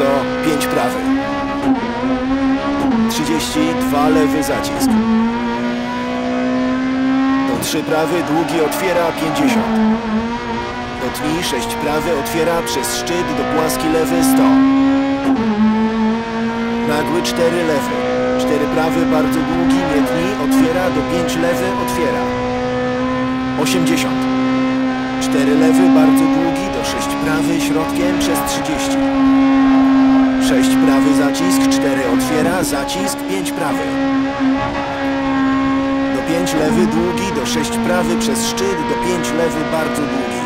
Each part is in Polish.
100, 5 prawy. 30, 2 lewy zacisk. Do 3 prawy, długi otwiera 50. Do tni 6 prawy otwiera przez szczyt do płaski lewy 100. Nagły 4 lewy. 4 prawy bardzo długi, nie tni, otwiera do 5 lewy, otwiera. 80. 4 lewy bardzo długi, do 6 prawy środkiem przez 30. 6 prawy zacisk, 4 otwiera, zacisk, 5 prawy. Do 5 lewy długi, do 6 prawy przez szczyt, do 5 lewy bardzo długi.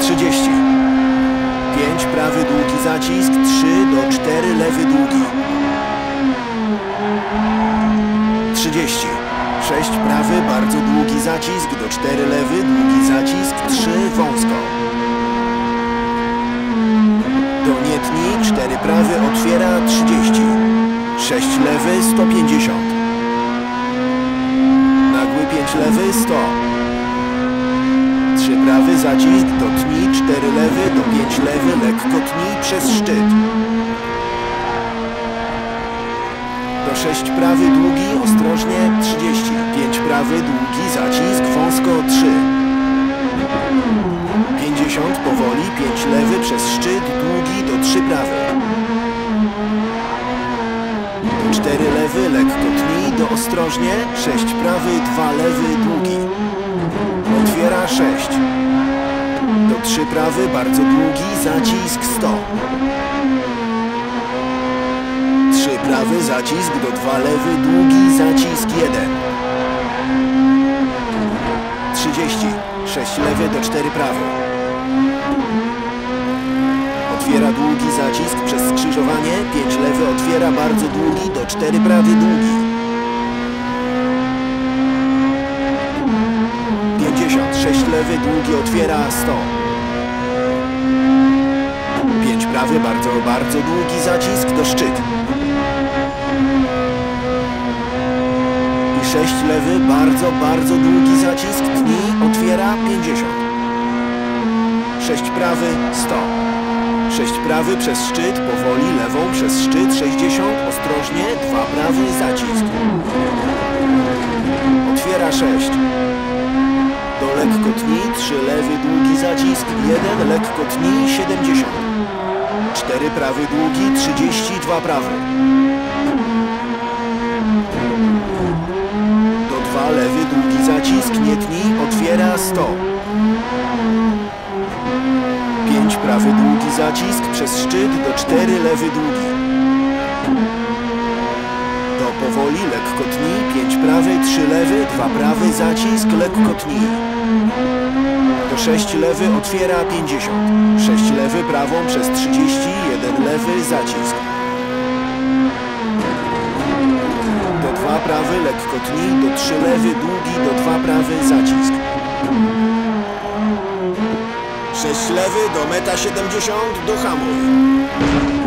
30. 5 prawy długi zacisk, 3 do 4 lewy długi. 30. 6 prawy bardzo długi zacisk, do 4 lewy długi zacisk, 3 wąsko. Do nietni 4 prawy otwiera 30. 6 lewy 150. Nagły 5 lewy 100. 3 prawy zacisk do tni, 4 lewy do 5 lewy, lekko tni przez szczyt. Do 6 prawy długi, ostrożnie 30. 5 prawy długi, zacisk, wąsko 3. 50 powoli, 5 lewy przez szczyt, długi do 3 prawy. Do 4 lewy, lekko tni, do ostrożnie, 6 prawy, 2 lewy, długi. Otwiera 6. Do 3 prawy, bardzo długi, zacisk 100. 3 prawy, zacisk, do 2 lewy, długi, zacisk 1. 30. 6 lewy, do 4 prawy. Otwiera długi zacisk przez skrzyżowanie, 5 lewy otwiera bardzo długi, do 4 prawy długi. 50, 6 lewy, długi otwiera 100. 5 prawy, bardzo, bardzo długi zacisk do szczyt. 6 lewy, bardzo, bardzo długi zacisk, tni, otwiera 50. 6 prawy, 100. 6 prawy przez szczyt, powoli lewą przez szczyt, 60, ostrożnie, 2 prawy, zacisk. Otwiera 6. Do lekko tni, 3 lewy, długi zacisk, 1 lekko tni, 70. 4 prawy, długi, 32 prawy. Do 2 lewy, długi zacisk, nie tni, otwiera 100. 5 prawy, długi zacisk, przez szczyt, do 4 lewy, długi. Do powoli, lekko tni, 5 prawy, 3 lewy, 2 prawy, zacisk, lekko tni. Do 6 lewy otwiera 50. 6 lewy prawą przez 30, 1 lewy zacisk. Prawy lekko tni, do 3 lewy długi, do 2 prawy zacisk. 6 lewy do meta 70, do hamuj.